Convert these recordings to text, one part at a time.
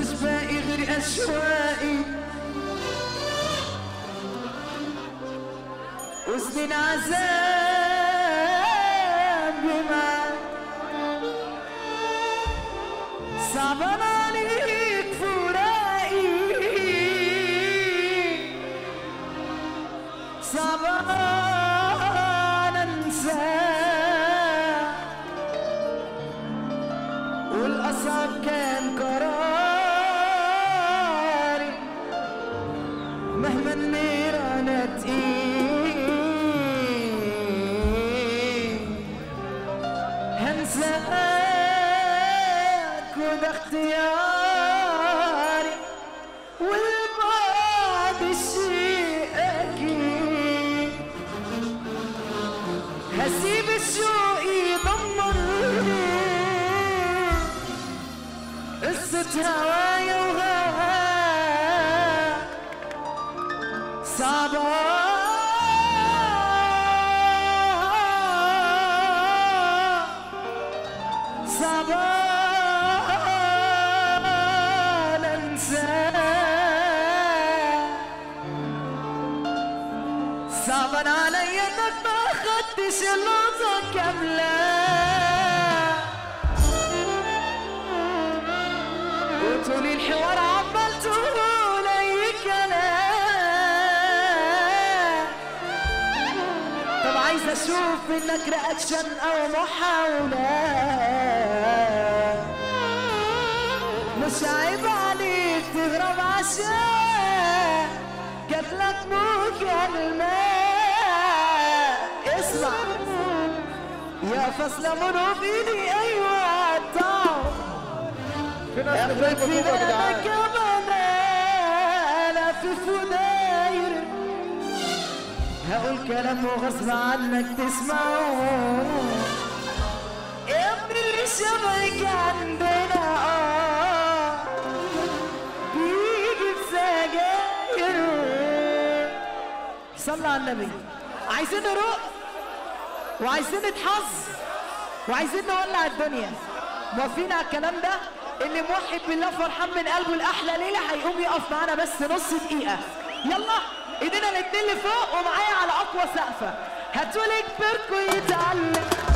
مش باقي غير أشواقي وسنين عذاب معاك صعبان عليك فراقي صعبان هوايا وهواك صعبة صعبان عليا انك ما اخدتش اللحظة كاملة. وطول الحوار عمال تقول اي كلام طب عايز أشوف منك رياكشن أو محاولة مش عيب عليك تهرب عشان جاتلك مكالمة اسمع. يا فصل منو بايدي أيوه الطعم في ناس في جدعان كمان الف فداير هقول كلام وغصب عنك تسمعه. يا ابني اللي شبهك عندنا. آه بيجي بسجاير. صلى على النبي. عايزين نروق؟ وعايزين نتحظ؟ وعايزين نولع الدنيا. موافقين على الكلام ده؟ اللي موحد بالله فرحان من قلبه لاحلى ليلة هيقوم يقف معانا بس نص دقيقة. يلا إيدينا الاتنين لفوق ومعايا على أقوى سقفة. هاتولي كبركوا يتعلق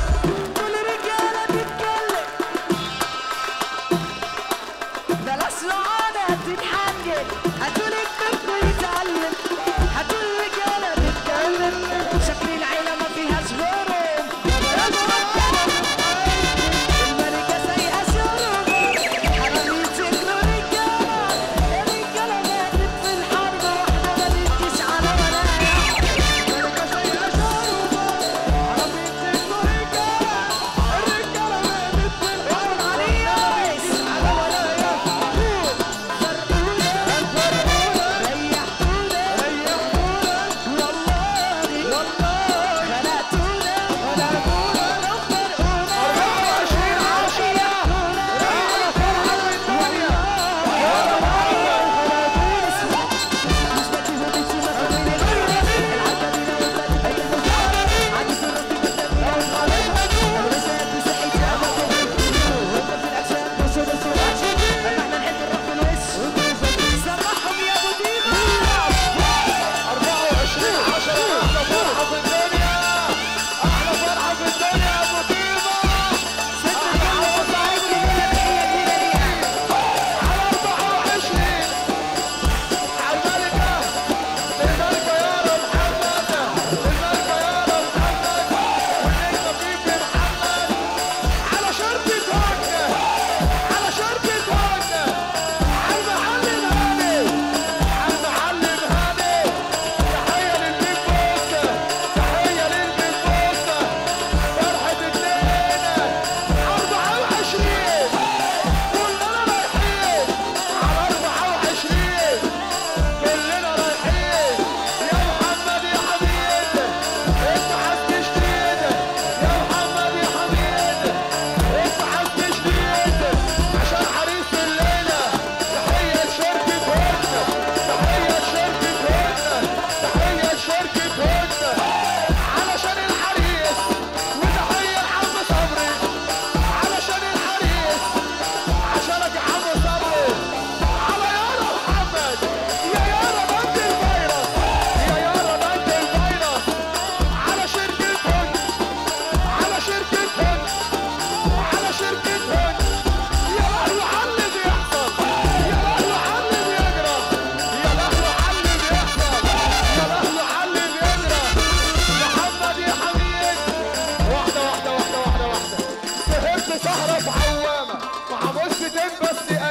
embassy